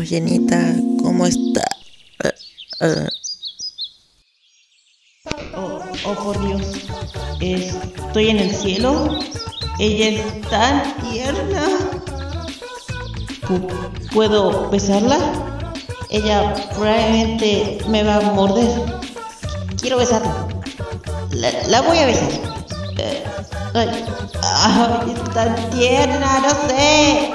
Oye, Nita, ¿cómo está? Oh, oh, por Dios. Estoy en el cielo. Ella es tan tierna. Pu- ¿Puedo besarla? Ella probablemente me va a morder. Quiero besarla. La, voy a besar. Eh, ay, ay, tan tierna, no sé.